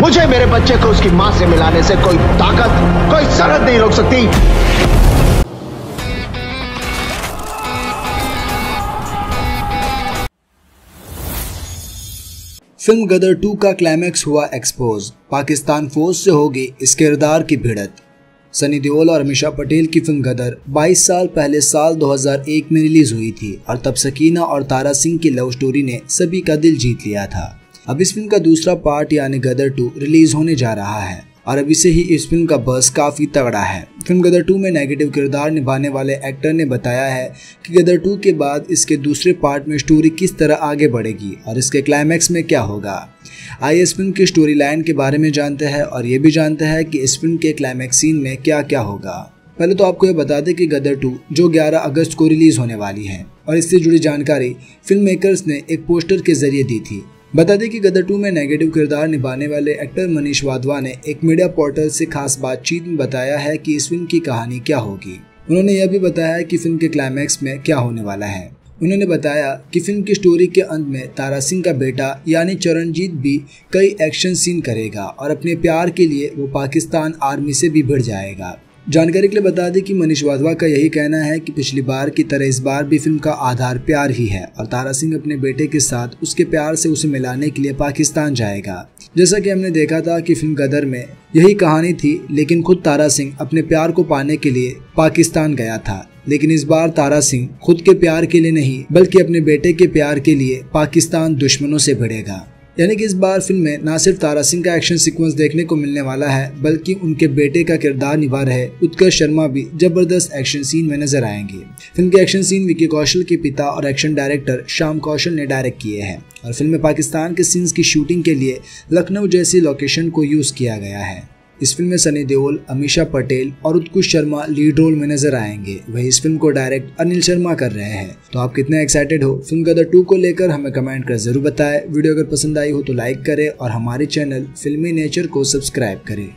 मुझे मेरे बच्चे को उसकी माँ से मिलाने से कोई ताकत, कोई सरहद नहीं रोक सकती। फ़िल्म गदर टू का क्लाइमैक्स हुआ एक्सपोज पाकिस्तान फोर्स से होगी इस किरदार की भिड़त। सनी देओल और अमीषा पटेल की फ़िल्म गदर 22 साल पहले साल 2001 में रिलीज़ हुई थी, और तब सकीना और तारा सिंह की लव स्टोरी ने सभी का दिल जीत लिया था। अब इस फ़िल्म का दूसरा पार्ट यानी गदर टू रिलीज़ होने जा रहा है। और अभी से ही इस फ़िल्म का बस काफ़ी तगड़ा है। फ़िल्म गदर टू में नेगेटिव किरदार निभाने वाले एक्टर ने बताया है कि गदर टू के बाद इसके दूसरे पार्ट में स्टोरी किस तरह आगे बढ़ेगी और इसके क्लाइमैक्स में क्या होगा। आइए इस फ़िल्म की स्टोरी लाइन के बारे में जानते हैं और ये भी जानते हैं कि इस फ़िल्म के क्लाइमैक्स सीन में क्या क्या होगा। पहले तो आपको ये बता दें कि गदर टू जो 11 अगस्त को रिलीज़ होने वाली है। और इससे जुड़ी जानकारी फ़िल्म मेकर्स ने एक पोस्टर के ज़रिए दी थी। बता दें कि गदर टू में नेगेटिव किरदार निभाने वाले एक्टर मनीष वाधवा ने एक मीडिया पोर्टल से खास बातचीत में बताया है कि इस फ़िल्म की कहानी क्या होगी। उन्होंने यह भी बताया कि फ़िल्म के क्लाइमैक्स में क्या होने वाला है। उन्होंने बताया कि फ़िल्म की स्टोरी के अंत में तारा सिंह का बेटा यानी चरणजीत भी कई एक्शन सीन करेगा और अपने प्यार के लिए वो पाकिस्तान आर्मी से भी भिड़ जाएगा। जानकारी के लिए बता दें कि मनीष वाधवा का यही कहना है कि पिछली बार की तरह इस बार भी फ़िल्म का आधार प्यार ही है। और तारा सिंह अपने बेटे के साथ उसके प्यार से उसे मिलाने के लिए पाकिस्तान जाएगा। जैसा कि हमने देखा था कि फ़िल्म गदर में यही कहानी थी, लेकिन खुद तारा सिंह अपने प्यार को पाने के लिए पाकिस्तान गया था। लेकिन इस बार तारा सिंह खुद के प्यार के लिए नहीं, बल्कि अपने बेटे के प्यार के लिए पाकिस्तान दुश्मनों से भिड़ेगा। यानी कि इस बार फ़िल्म में ना सिर्फ़ तारा सिंह का एक्शन सीक्वेंस देखने को मिलने वाला है, बल्कि उनके बेटे का किरदार निभा रहे उत्कर्ष शर्मा भी ज़बरदस्त एक्शन सीन में नज़र आएँगे। फ़िल्म के एक्शन सीन विकी कौशल के पिता और एक्शन डायरेक्टर श्याम कौशल ने डायरेक्ट किए हैं। और फ़िल्म में पाकिस्तान के सीन्स की शूटिंग के लिए लखनऊ जैसी लोकेशन को यूज़ किया गया है। इस फ़िल्म में सनी देओल अमीशा पटेल और उत्कुश शर्मा लीड रोल में नज़र आएँगे। वही इस फ़िल्म को डायरेक्ट अनिल शर्मा कर रहे हैं। तो आप कितने एक्साइटेड हो? फ़िल्म गदर टू को लेकर हमें कमेंट कर ज़रूर बताएँ। वीडियो अगर पसंद आई हो तो लाइक करें और हमारे चैनल फिल्मी नेचर को सब्सक्राइब करें।